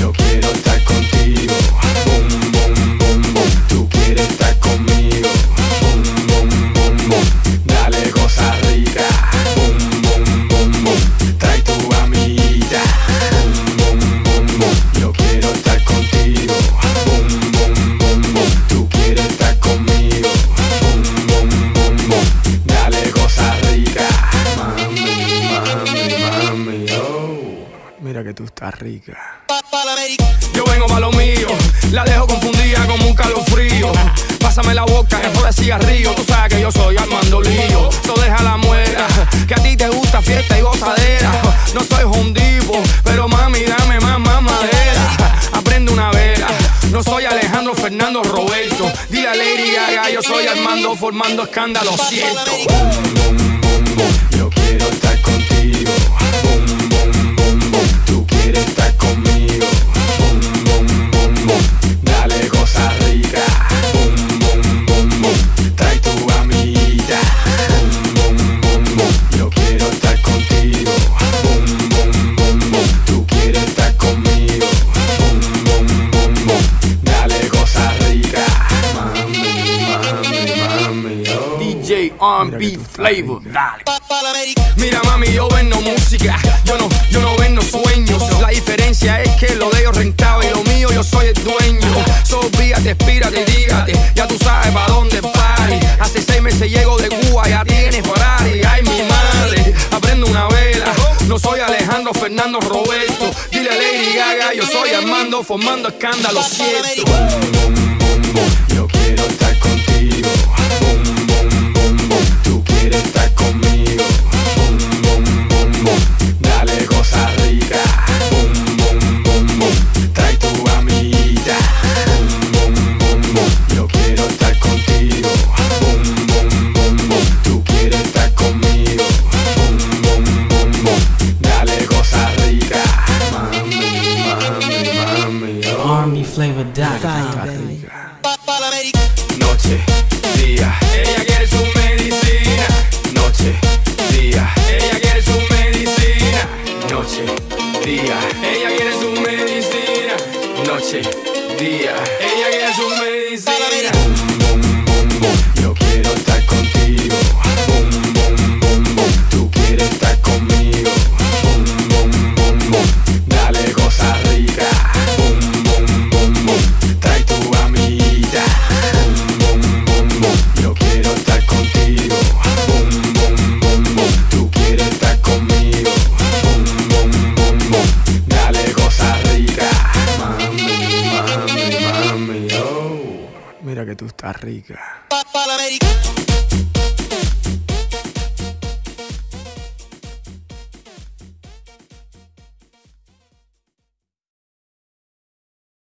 Yo quiero estar contigo. Yo vengo pa' lo mío, la dejo confundida como un calofrío. Pásame la boca, que de cigarrillo. Tú sabes que yo soy Armando Lío. So deja la muera, que a ti te gusta fiesta y gozadera. No soy hondivo, pero mami, dame más, más madera. Aprende una vera, no soy Alejandro Fernando Roberto. Dile a Lady Gaga, yo soy Armando formando escándalo. R&B Flavor, dale. Mira mami, yo vendo música, yo no, yo no vendo sueños. La diferencia es que lo de ellos rentable y lo mío yo soy el dueño. So fíjate, espírate y dígate, ya tú sabes pa' dónde party. Hace seis meses llego de Cuba, ya tienes Ferrari. Ay mi madre, aprendo una vela. No soy Alejandro Fernando Roberto. Dile a Lady Gaga, yo soy Armando formando escándalo cierto. Yo quiero Army flavor. Noche, día, Ella quiere su medicina, noche, día, ella quiere su medicina. noche, día, Ella quiere su medicina, noche, día. ella que tú estás rica.